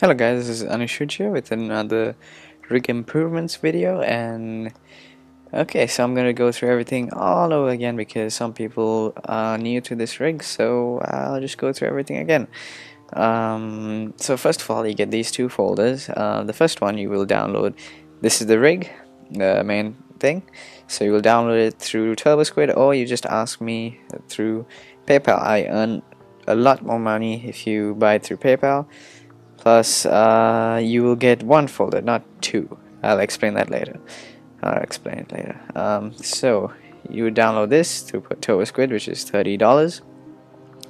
Hello guys, this is Anishwij here with another rig improvements video and okay so I'm gonna go through everything all over again because some people are new to this rig so I'll just go through everything again. Um, so first of all you get these two folders. Uh, the first one you will download this is the rig the main thing. So you will download it through TurboSquid or you just ask me through PayPal. I earn a lot more money if you buy it through PayPal plus uh, you will get one folder not two. I'll explain that later. I'll explain it later. Um, so you download this to put through TurboSquid which is $30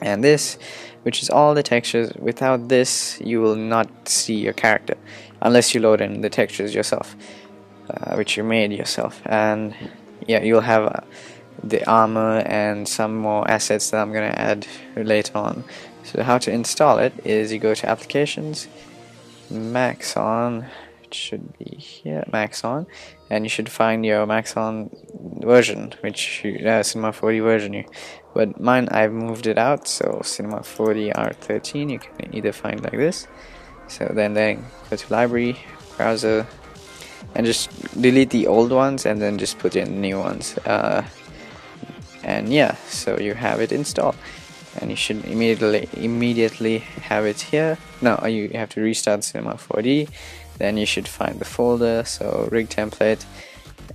and this which is all the textures. Without this you will not see your character unless you load in the textures yourself uh, which you made yourself. And yeah you'll have uh, the armor and some more assets that I'm gonna add later on so how to install it is you go to applications, Maxon, it should be here, Maxon, and you should find your Maxon version, which you, uh, Cinema 4D version. but mine I've moved it out, so Cinema 4D R13 you can either find like this. So then then go to library, browser, and just delete the old ones and then just put in new ones. Uh, and yeah, so you have it installed and you should immediately immediately have it here. Now you have to restart cinema 4d then you should find the folder. So rig template.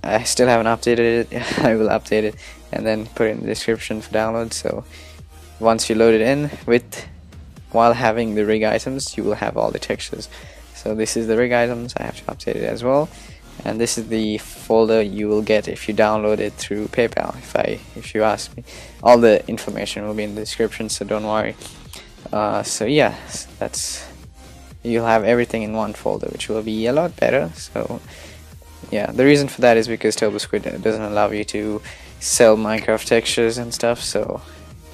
I still haven't updated it. I will update it and then put it in the description for download. So once you load it in with while having the rig items you will have all the textures. So this is the rig items. I have to update it as well and this is the folder you will get if you download it through PayPal if I if you ask me. All the information will be in the description so don't worry. Uh, so yeah that's you'll have everything in one folder which will be a lot better. So yeah the reason for that is because TurboSquid doesn't allow you to sell Minecraft textures and stuff so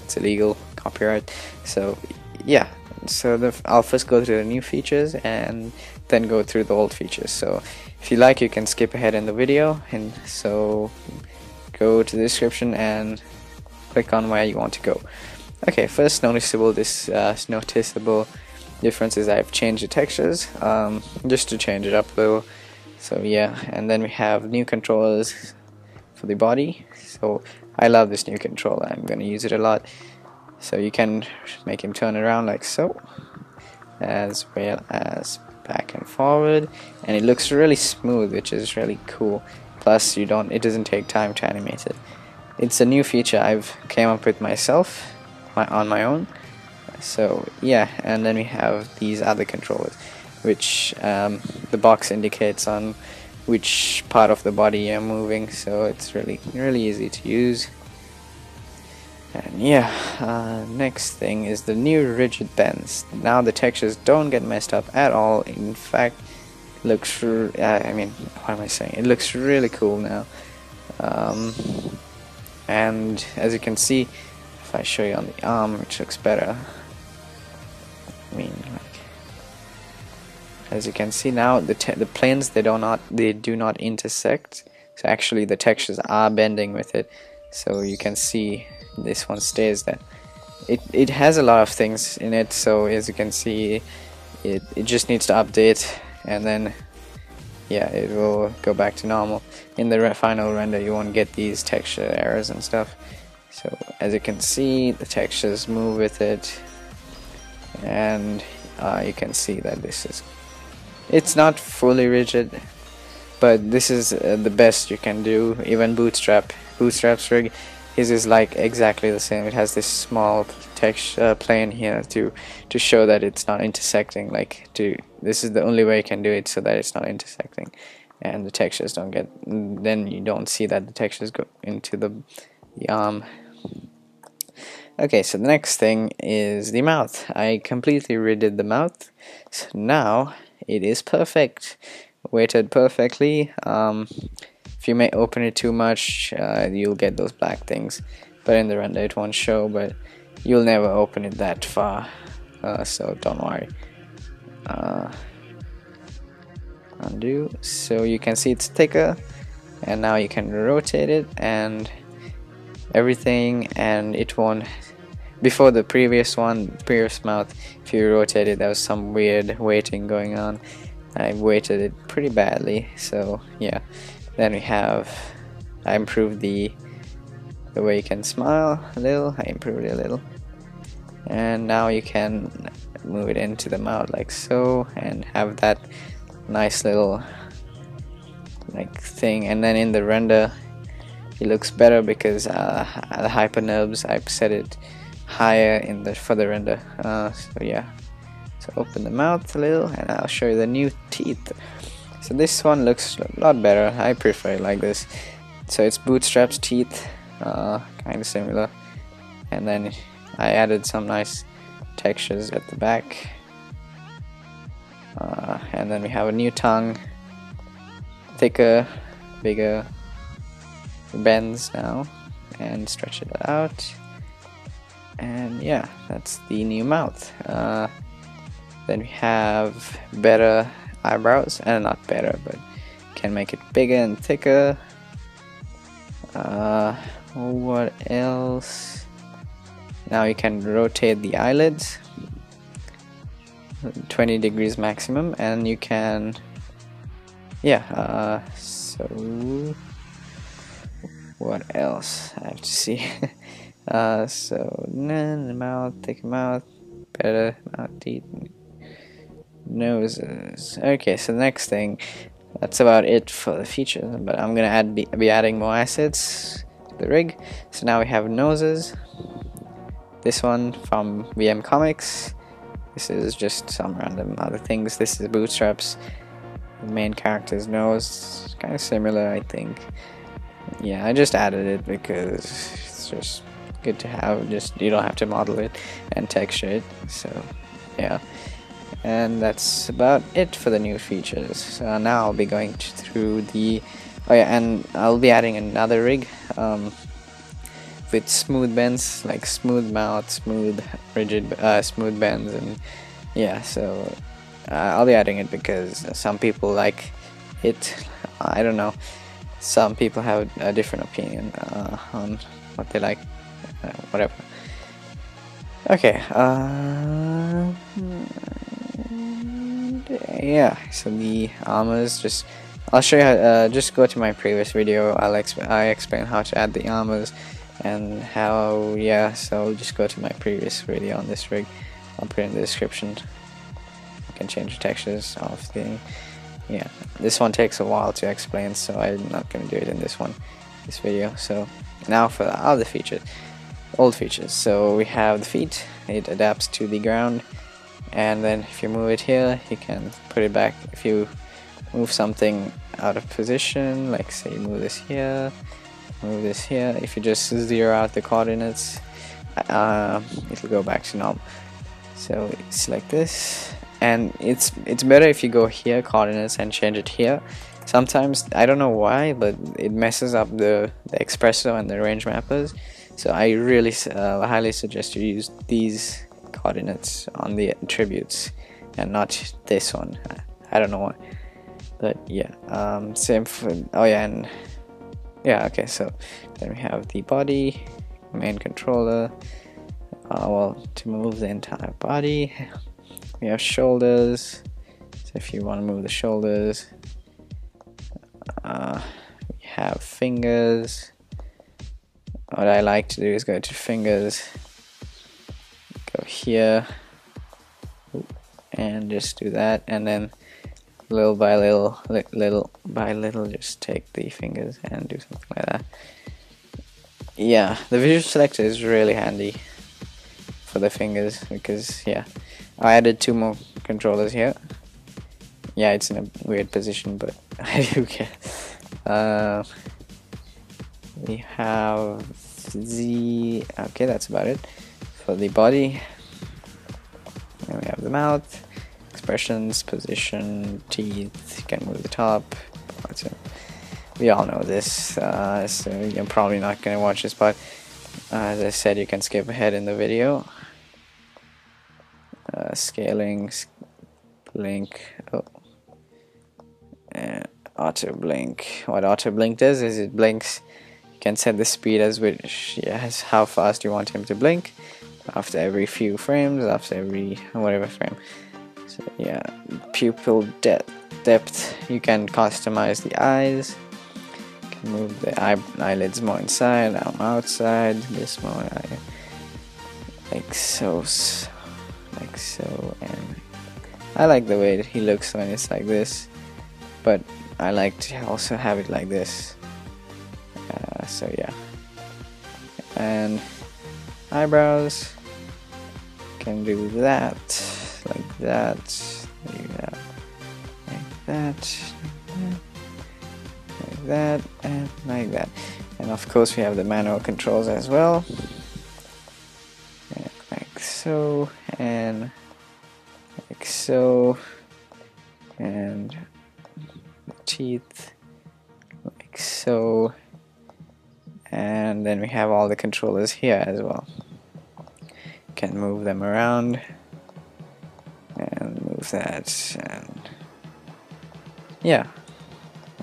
it's illegal copyright. So yeah so the, I'll first go through the new features and then go through the old features. So if you like you can skip ahead in the video. And so go to the description and click on where you want to go. Okay first noticeable this uh, noticeable difference is I've changed the textures um, just to change it up a little. So yeah and then we have new controllers for the body. So I love this new controller. I'm gonna use it a lot. So you can make him turn around like so as well as back and forward and it looks really smooth which is really cool. Plus you don't it doesn't take time to animate it. It's a new feature I've came up with myself my, on my own. So yeah and then we have these other controllers which um, the box indicates on which part of the body you're moving so it's really really easy to use and yeah, uh, next thing is the new rigid bends. Now the textures don't get messed up at all. In fact, looks. Uh, I mean, what am I saying? It looks really cool now. Um, and as you can see, if I show you on the arm, which looks better. I mean, like, as you can see now, the the planes they do not they do not intersect. So actually, the textures are bending with it. So you can see this one stays then it, it has a lot of things in it so as you can see it, it just needs to update and then yeah it will go back to normal. In the re final render you won't get these texture errors and stuff. So as you can see the textures move with it and uh, you can see that this is it's not fully rigid but this is uh, the best you can do. Even bootstrap bootstrap's rig his is like exactly the same. It has this small text uh, plane here to to show that it's not intersecting like to this is the only way you can do it so that it's not intersecting. And the textures don't get then you don't see that the textures go into the, the arm. Okay so the next thing is the mouth. I completely redid the mouth. So now it is perfect. Weighted perfectly um, if you may open it too much uh, you'll get those black things. But in the render it won't show but you'll never open it that far. Uh, so don't worry. Uh, undo. So you can see it's thicker and now you can rotate it and everything and it won't before the previous one previous mouth if you rotate it there was some weird weighting going on. I weighted it pretty badly so yeah then we have I improved the the way you can smile a little I improved it a little. And now you can move it into the mouth like so and have that nice little like thing. And then in the render it looks better because uh, the HyperNURBS I've set it higher in the for the render. Uh, so yeah. So open the mouth a little and I'll show you the new teeth so this one looks a lot better. I prefer it like this. So it's bootstraps teeth uh, kind of similar. And then I added some nice textures at the back. Uh, and then we have a new tongue. Thicker bigger bends now. And stretch it out. And yeah that's the new mouth. Uh, then we have better eyebrows and not better but can make it bigger and thicker. Uh, what else? Now you can rotate the eyelids. 20 degrees maximum and you can yeah uh, so what else? I have to see. Uh, so mouth thick mouth better mouth teeth noses. Okay so next thing that's about it for the features but I'm gonna add be, be adding more assets to the rig. So now we have noses. This one from VM Comics. This is just some random other things. This is bootstraps. Main character's nose kind of similar I think. Yeah I just added it because it's just good to have just you don't have to model it and texture it so yeah and that's about it for the new features. So now I'll be going through the oh yeah and I'll be adding another rig um, with smooth bends like smooth mouth smooth rigid uh, smooth bends and yeah so uh, I'll be adding it because some people like it. I don't know. Some people have a different opinion uh, on what they like uh, whatever. Okay uh, yeah so the armors just I'll show you how, uh, just go to my previous video. I'll exp I explain how to add the armors and how yeah so just go to my previous video on this rig. I'll put it in the description. You can change the textures of the yeah this one takes a while to explain so I'm not gonna do it in this one this video. So now for the other features old features. So we have the feet it adapts to the ground and then if you move it here you can put it back. If you move something out of position like say move this here move this here. If you just zero out the coordinates uh, it'll go back to normal. So select this. And it's it's better if you go here coordinates and change it here. Sometimes I don't know why but it messes up the, the Xpresso and the range mappers. So I really uh, highly suggest you use these coordinates on the attributes and not this one. I don't know why but yeah um, same for oh yeah and yeah okay so then we have the body main controller uh, well to move the entire body. We have shoulders so if you want to move the shoulders uh, we have fingers. What I like to do is go to fingers here and just do that and then little by little, little by little, just take the fingers and do something like that. Yeah, the visual selector is really handy for the fingers because, yeah, I added two more controllers here. Yeah, it's in a weird position, but I do care. Uh, we have the okay, that's about it for the body. The mouth expressions, position, teeth, can move the top. We all know this, uh, so you're probably not going to watch this, but uh, as I said, you can skip ahead in the video. Uh, scaling, blink, oh. and auto blink. What auto blink does is it blinks. You can set the speed as which, yes, how fast you want him to blink, after every few frames after every whatever frame. So yeah pupil depth depth you can customize the eyes. You can move the eye eyelids more inside now outside this more like so like so and I like the way that he looks when it's like this but I like to also have it like this. Uh, so yeah. And eyebrows can do that like that like that like that like that and like that. And of course we have the manual controls as well. Like so and like so and teeth like so. And then we have all the controllers here as well can move them around and move that and yeah.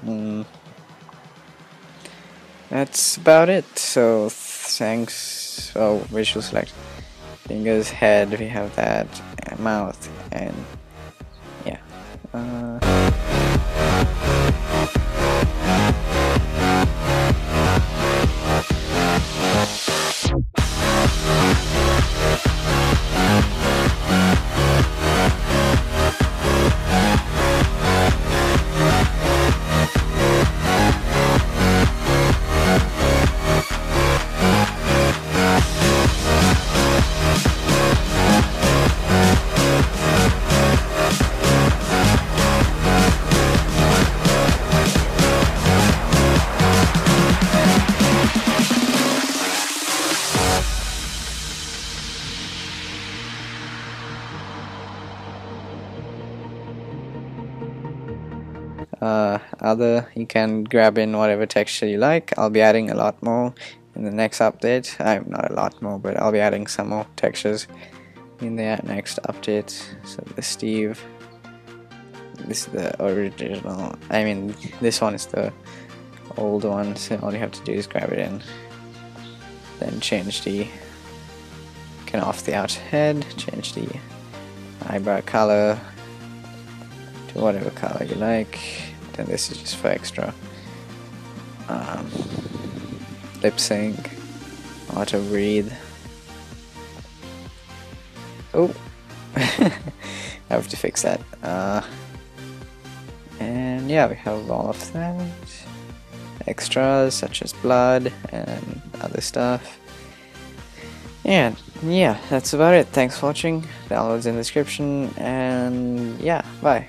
Mm. that's about it. So thanks. Oh visual select. Fingers head we have that. Mouth and yeah. Uh, you can grab in whatever texture you like. I'll be adding a lot more in the next update. I'm not a lot more but I'll be adding some more textures in the next update. So the Steve this is the original. I mean this one is the old one so all you have to do is grab it in then change the can off the outer head change the eyebrow color to whatever color you like then this is just for extra um, lip sync auto read. oh I have to fix that. Uh, and yeah we have all of that. Extras such as blood and other stuff. And yeah that's about it. Thanks for watching. Downloads in the description. And yeah bye